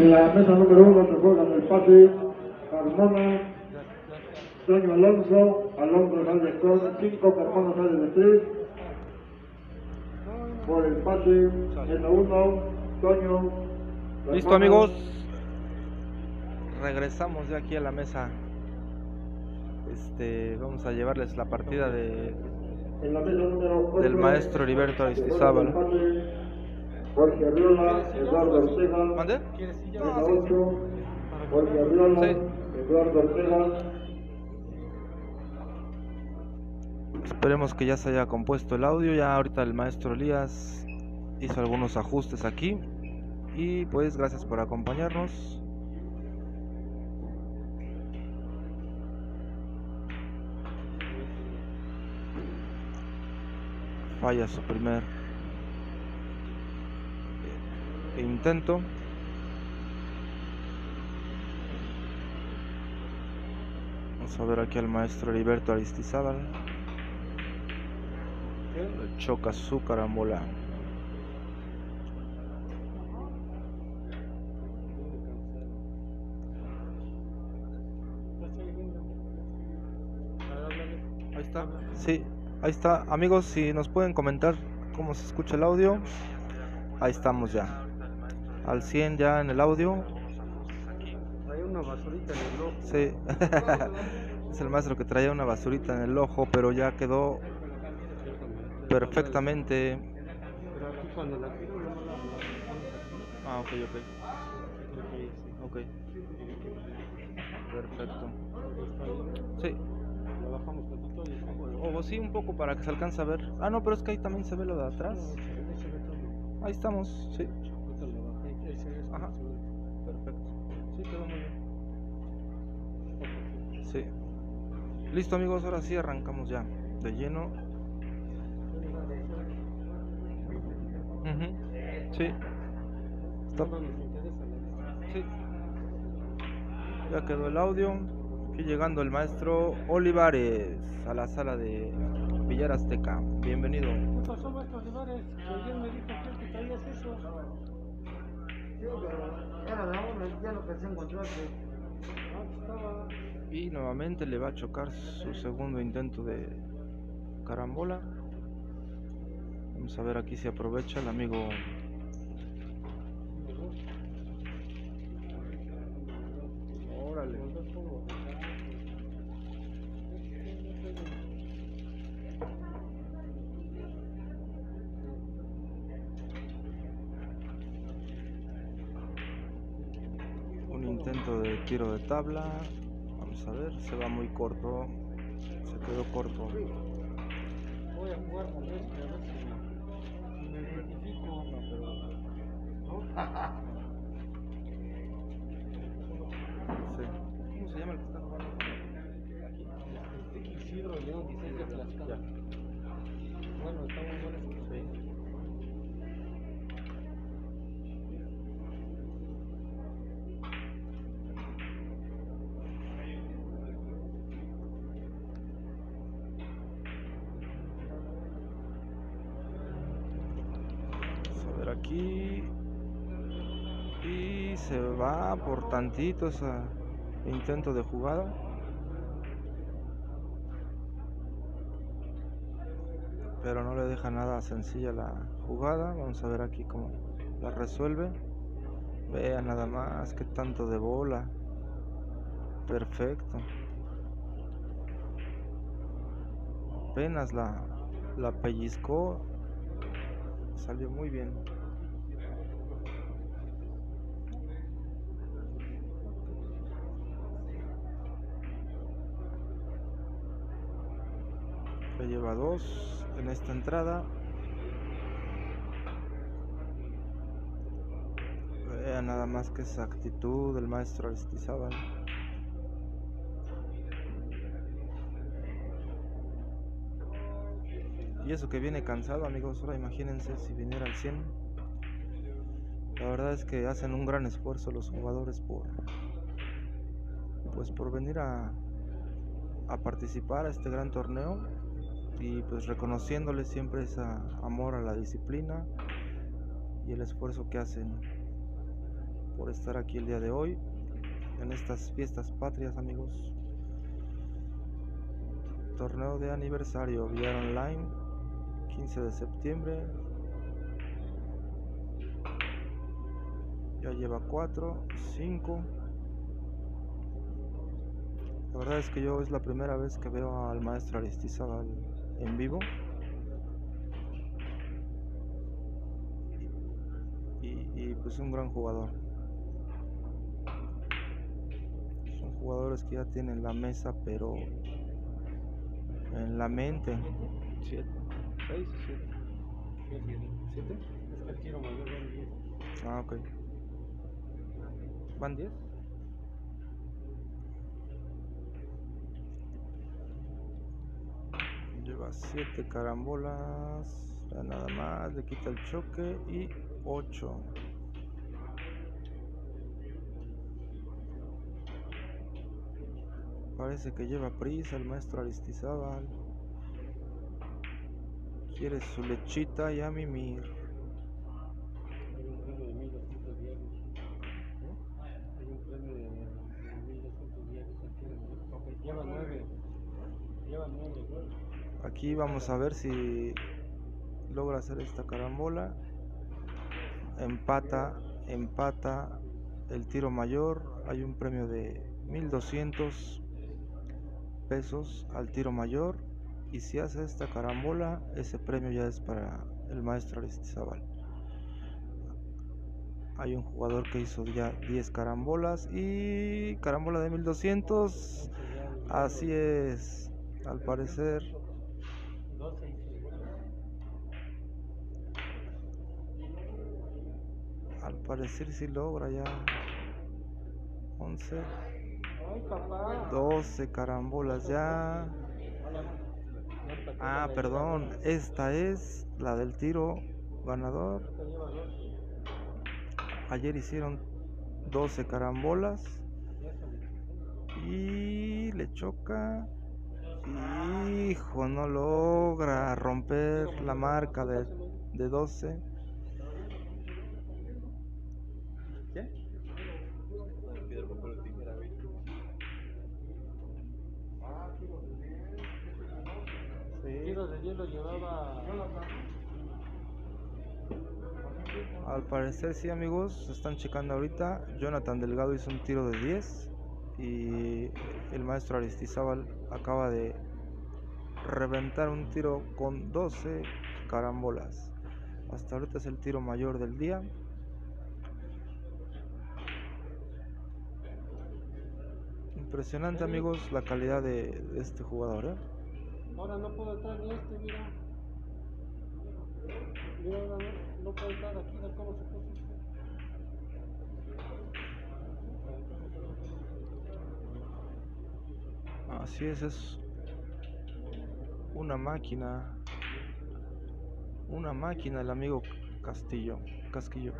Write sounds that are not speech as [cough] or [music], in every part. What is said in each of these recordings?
En la mesa número uno se juegan el pase Carmona, Toño Alonso, Alonso sale con 5, Carmona sale de 3. Por el pase en la 1, Toño. Listo Carmona. amigos. Regresamos ya aquí a la mesa. Este, vamos a llevarles la partida de En la mesa número ocho, del maestro Heriberto Aristizábal. Jorge Arriola, Eduardo Ortega. ¿Mande? La 8, Jorge Arriola, Sí. Eduardo Ortega. Esperemos que ya se haya compuesto el audio. Ya ahorita el maestro Elías hizo algunos ajustes aquí. Y pues gracias por acompañarnos. Falla su primer eh, intento. Vamos a ver aquí al maestro Heriberto Aristizábal. Choca su carambola. Ahí está. Sí, ahí está. Amigos, si nos pueden comentar cómo se escucha el audio. Ahí estamos ya. Al 100 ya en el audio. Hay una basurita en el ojo. Sí. [laughs] es el maestro que traía una basurita en el ojo, pero ya quedó perfectamente. Pero aquí cuando la tiro. Ah, ok, ok. Ok. Perfecto. Sí. La bajamos tantito y está bueno. O sí, un poco para que se alcance a ver. Ah, no, pero es que ahí también se ve lo de atrás. Ahí estamos, sí. Ajá. Perfecto. Sí, quedó muy bien. Sí. Listo, amigos, ahora sí arrancamos ya. De lleno. Ujú. Sí. Está- Sí. Ya quedó el audio. Aquí llegando el maestro Olivares a la sala de Villar Azteca. Bienvenido. ¿Qué pasó, maestro Olivares? Que ayer me dijo que traías eso. Y nuevamente le va a chocar su segundo intento de carambola. Vamos a ver aquí si aprovecha el amigo. Tabla. Vamos a ver, se va muy corto. Se quedó corto. Voy a jugar con este, a ver si, me identifico. No, pero. ¿Cómo se llama el que está jugando? Este Isidro León, dice de Tlaxcala. Bueno, está muy bueno. Va por tantito ese intento de jugada. Pero no le deja nada sencilla la jugada. Vamos a ver aquí cómo la resuelve. Vea nada más que tanto de bola. Perfecto. Apenas la, la pellizcó. Salió muy bien. Lleva dos en esta entrada. Vea nada más que esa actitud del maestro Aristizábal. Y eso que viene cansado, amigos. Ahora imagínense si viniera al 100. La verdad es que hacen un gran esfuerzo los jugadores por pues por venir a, a participar a este gran torneo y pues reconociéndoles siempre ese amor a la disciplina y el esfuerzo que hacen por estar aquí el día de hoy en estas fiestas patrias amigos. Torneo de aniversario vía online 15 de septiembre. Ya lleva 4 5 la verdad es que yo es la primera vez que veo al maestro Aristizábal en vivo. Y, y pues un gran jugador. Son jugadores que ya tienen la mesa, pero en la mente. 7, 6 y 7. 7. Es que el mayor van 10. Ah, ok. ¿Van 10? 7 carambolas. Nada más. Le quita el choque. Y 8. Parece que lleva prisa el maestro Aristizábal. Quiere su lechita y a mimir. Hay un premio de 1200 diarios. Hay un premio de, de 1200 diarios aquí. en- Ok, lleva 9. Lleva 9. Aquí vamos a ver si logra hacer esta carambola. Empata, empata el tiro mayor. Hay un premio de 1200 pesos al tiro mayor. Y si hace esta carambola, ese premio ya es para el maestro Aristizábal. Hay un jugador que hizo ya 10 carambolas y carambola de 1200. Así es, al parecer parecer si logra ya 11, Ay, papá. 12 carambolas ya. Ah, perdón, esta es la del tiro ganador. Esta lleva 2. Ayer hicieron 12 carambolas y le choca. Hijo, no logra romper la marca de, de 12. De hielo llevaba. Al parecer sí amigos, se están checando ahorita. Jonathan Delgado hizo un tiro de 10 y el maestro Aristizábal acaba de reventar un tiro con 12 carambolas. Hasta ahorita es el tiro mayor del día. Impresionante amigos la calidad de, de este jugador. ¿eh? Ahora no puedo estar ni este, mira. Mira, ahora no, no puedo estar aquí, ¿no? ¿cómo se puso esto? Así es, es una máquina. Una máquina el amigo Castillo. Casquillo.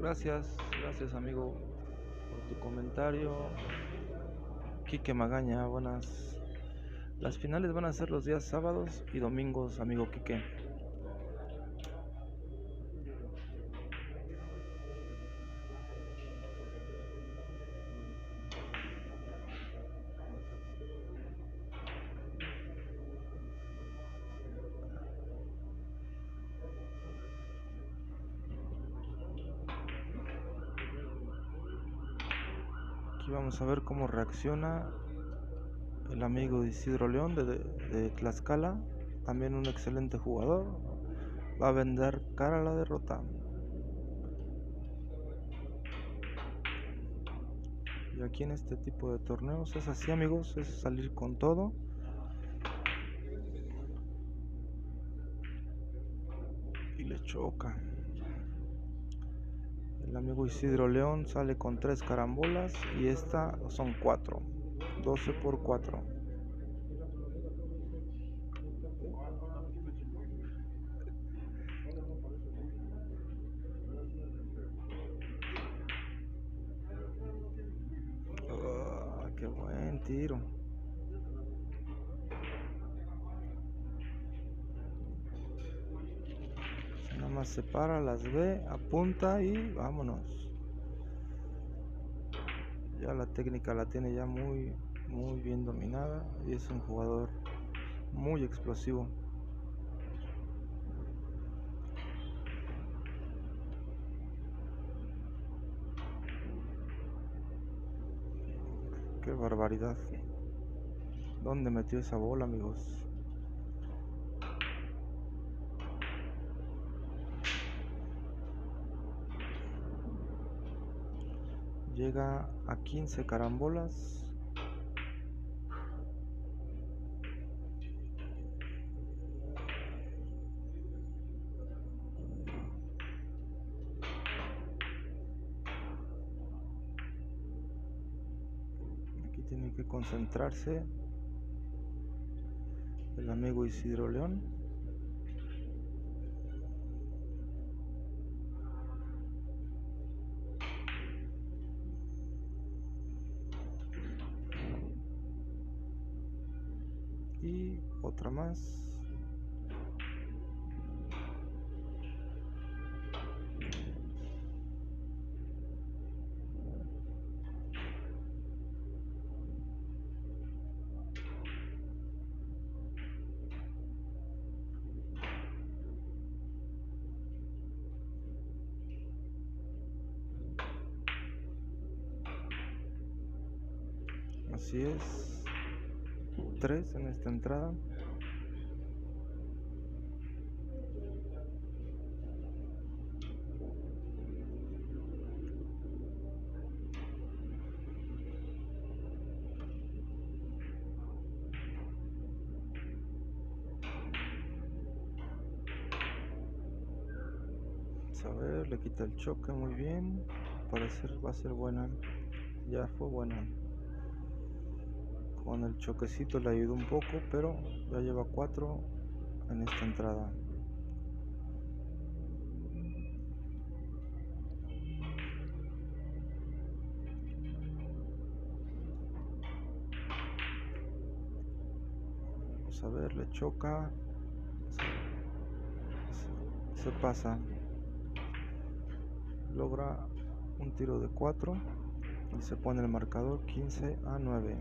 Gracias, gracias amigo por tu comentario. Quique Magaña, buenas. Las finales van a ser los días sábados y domingos, amigo Quique. Aquí vamos a ver cómo reacciona el amigo Isidro León de, Tlaxcala. También un excelente jugador. Va a vender cara a la derrota. Y aquí en este tipo de torneos es así amigos, es salir con todo. Y le choca. El amigo Isidro León sale con tres carambolas y esta son cuatro. 12 por 4. Oh, ah, qué buen tiro. Nada más separa, las ve, apunta y vámonos. La técnica la tiene ya muy, muy bien dominada y es un jugador muy explosivo. Qué barbaridad. ¿Dónde metió esa bola, amigos? Llega a 15 carambolas. Aquí tiene que concentrarse el amigo Isidro León. Otra más. Así es. Tres en esta entrada. A ver, le quita el choque muy bien. Parece va a ser buena. Ya fue buena. Con el choquecito le ayudó un poco, pero ya lleva cuatro en esta entrada. Vamos a ver, le choca. Se pasa. Logra un tiro de 4 y se pone el marcador 15 a 9.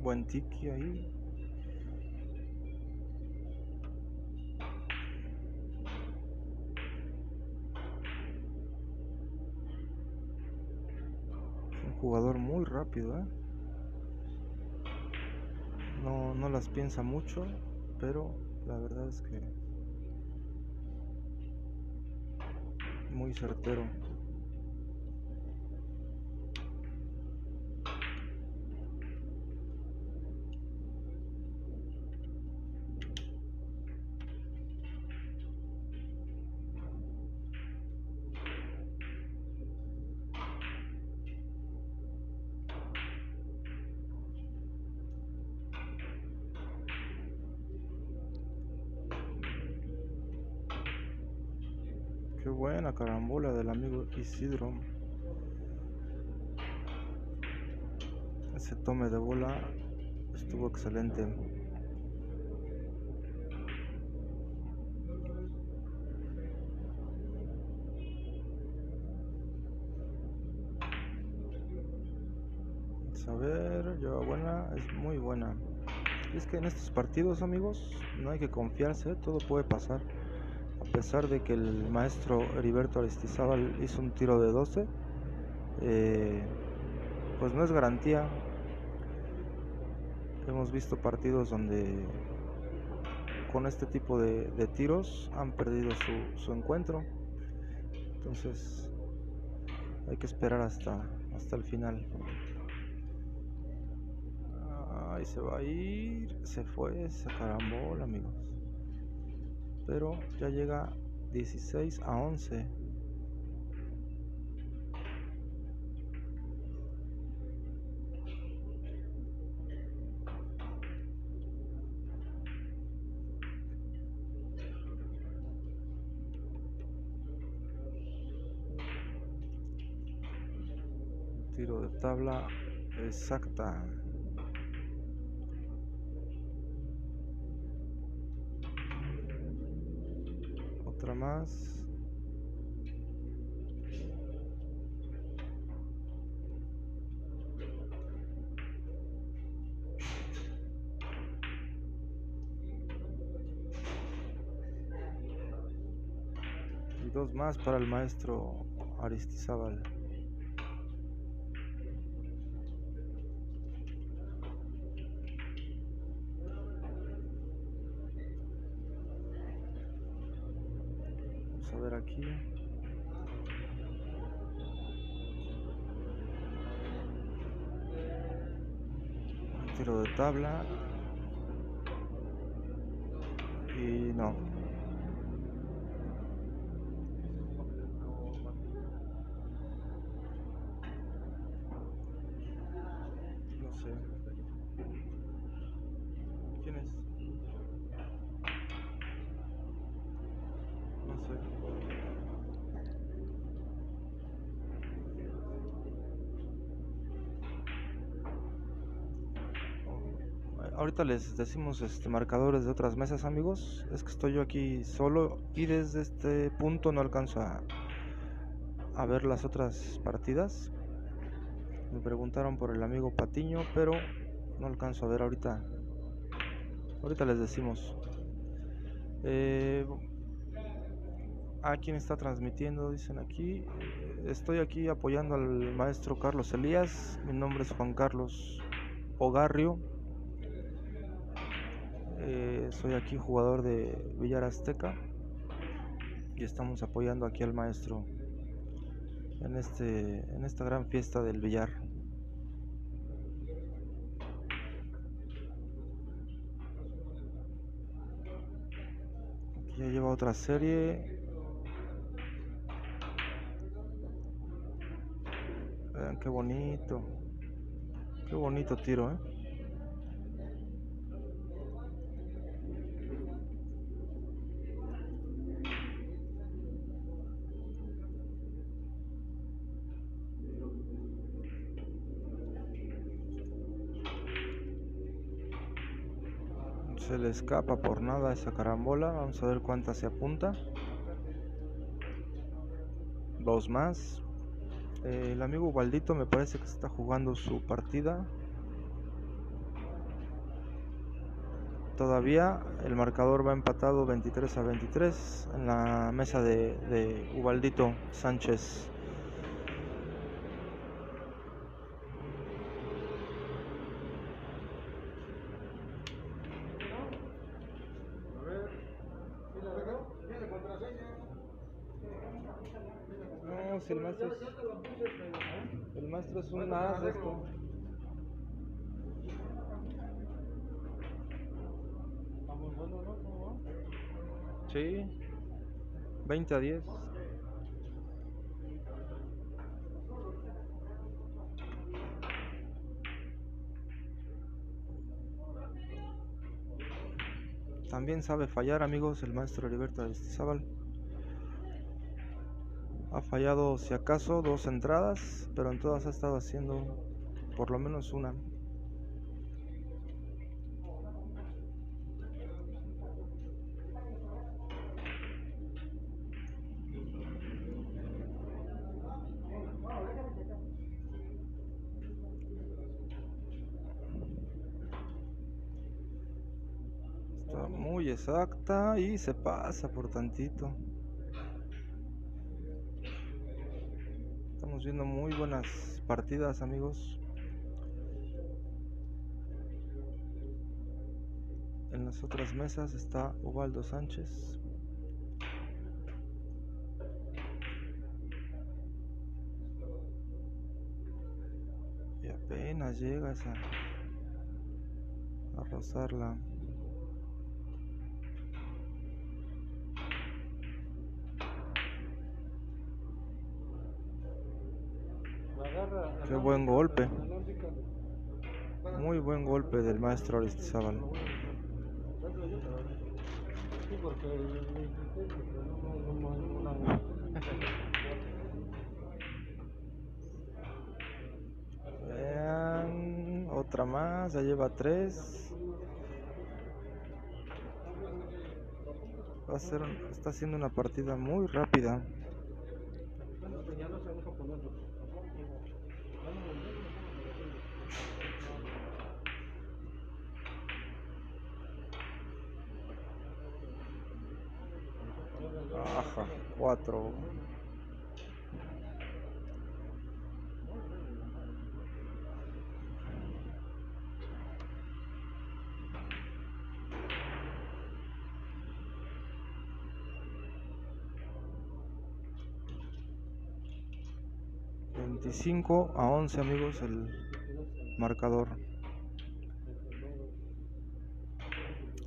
Buen tiki ahí. ¿Eh? No, no las piensa mucho, pero la verdad es que muy certero. Buena carambola del amigo Isidro. Ese tome de bola estuvo excelente. A ver, lleva buena, es muy buena. Es que en estos partidos, amigos, no hay que confiarse, todo puede pasar. A pesar de que el maestro Heriberto Aristizábal hizo un tiro de 12, eh, pues no es garantía. Hemos visto partidos donde con este tipo de, tiros han perdido su, su encuentro. Entonces hay que esperar hasta, hasta el final. Ahí se va a ir. Se fue esa carambola, amigos pero ya llega 16 a 11 tiro de tabla exacta. Más. Y dos más para el maestro Aristizábal. Vamos a ver aquí. Tiro de tabla. Y no. No sé. ¿Quién es? No sé. Oh, Ahorita les decimos este marcadores de otras mesas, amigos. Es que estoy yo aquí solo y desde este punto no alcanzo a, ver las otras partidas. Me preguntaron por el amigo Patiño, pero no alcanzo a ver ahorita. Ahorita les decimos. Eh, ¿A quién está transmitiendo? Dicen aquí. Eh, Estoy aquí apoyando al maestro Carlos Elías. Mi nombre es Juan Carlos Ogarrio. Eh, soy aquí jugador de Villar Azteca. Y estamos apoyando aquí al maestro en, este, en esta gran fiesta del billar. Aquí ya lleva otra serie. Vean qué bonito. Qué bonito tiro, ¿eh? Se le escapa por nada esa carambola. Vamos a ver cuántas se apunta. Dos más. Eh, el amigo Ubaldito me parece que está jugando su partida. Todavía el marcador va empatado 23 a 23 en la mesa de, de Ubaldito Sánchez. No, si el maestro es, es. ¿Cómo va? Sí, 20 a 10. También sabe fallar, amigos, el maestro Heriberto Aristizábal. Ha fallado, si acaso, dos entradas, pero en todas ha estado haciendo por lo menos una. Está muy exacta y se pasa por tantito. Estamos viendo muy buenas partidas, amigos. En las otras mesas está Ubaldo Sánchez. Y apenas llegas a, a rozarla. Buen golpe. Muy buen golpe del maestro Aristizábal. No, Otra más, ya lleva tres. Va a ser, está siendo una partida muy rápida. Ya no se deja poner los- Ajá, cuatro. Veinticinco a once amigos el marcador.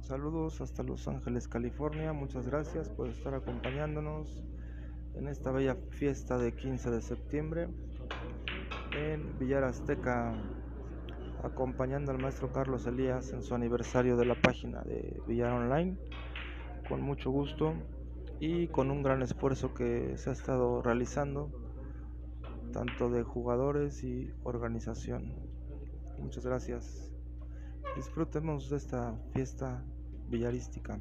Saludos hasta Los Ángeles, California. Muchas gracias por estar acompañándonos en esta bella fiesta de 15 de septiembre en Villar Azteca, acompañando al maestro Carlos Elías en su aniversario de la página de Villar Online. Con mucho gusto y con un gran esfuerzo que se ha estado realizando, tanto de jugadores y organización. Muchas gracias. Disfrutemos de esta fiesta villarística.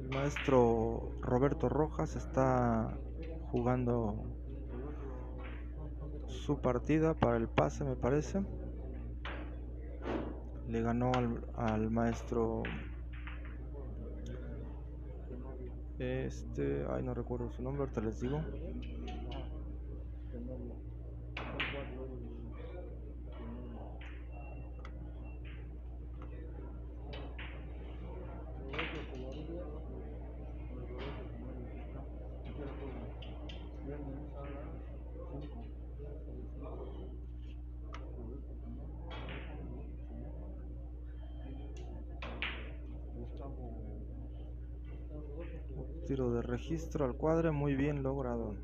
El maestro Roberto Rojas está jugando su partida para el pase, me parece. Le ganó al, al maestro. Este, ay, no recuerdo su nombre, ahorita les digo. Tiro de registro al cuadre, muy bien logrado.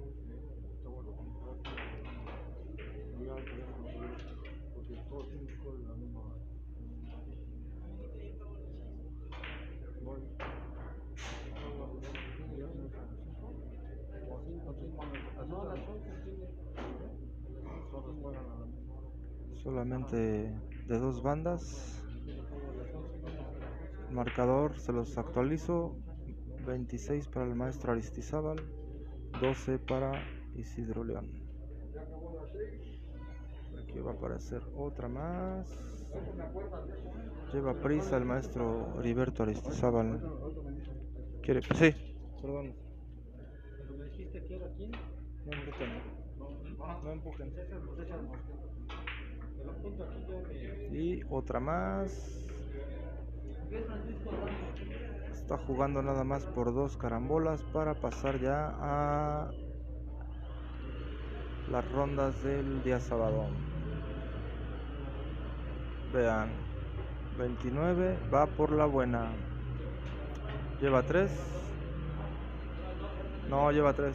Solamente de dos bandas. Marcador se los actualizo. 26 para el maestro Aristizábal, 12 para Isidro León. Aquí va a aparecer otra más. Lleva prisa el maestro Heriberto Aristizábal. ¿Quiere? Sí, perdón. Me dijiste que era quién? No empujen. No empujen. Y otra más. Está jugando nada más por dos carambolas para pasar ya a las rondas del día sábado. Vean, 29 va por la buena. Lleva 3. No, lleva 3.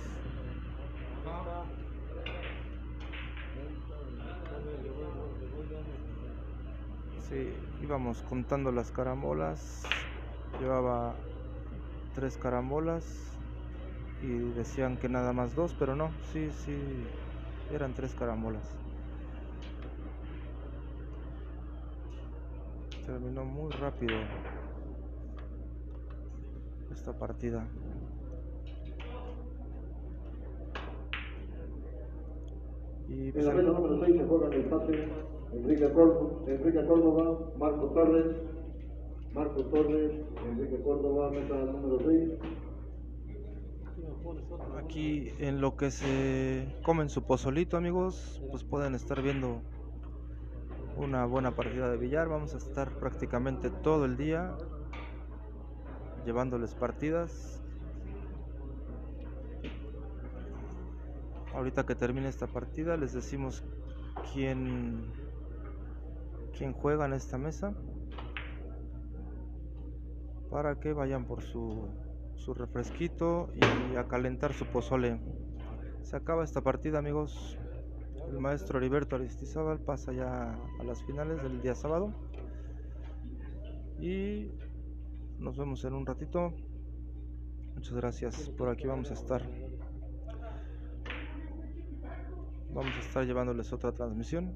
Sí, íbamos contando las carambolas. Llevaba tres carambolas y decían que nada más dos, pero no, sí, sí, eran tres carambolas. Terminó muy rápido esta partida. Y pues, En la el- mesa número 6 se juegan el pase Enrique, Córdoba, Enrique Córdoba, Marco Torres, Marco Torres, Enrique Córdoba, mesa número 6. Aquí en lo que se comen su pozolito, amigos, pues pueden estar viendo una buena partida de billar. Vamos a estar prácticamente todo el día llevándoles partidas. Ahorita que termine esta partida les decimos quién, quién juega en esta mesa para que vayan por su, su refresquito y a calentar su pozole. Se acaba esta partida amigos. El maestro Heriberto Aristizábal pasa ya a las finales del día sábado. Y nos vemos en un ratito. Muchas gracias. Por aquí vamos a estar. Vamos a estar llevándoles otra transmisión.